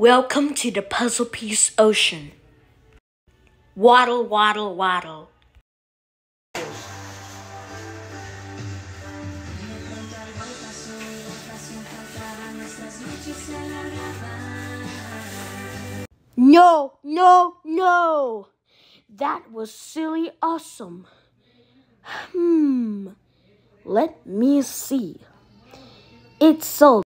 Welcome to the puzzle piece ocean. Waddle, waddle, waddle. No, no, no! That was silly awesome. Hmm, let me see. It's so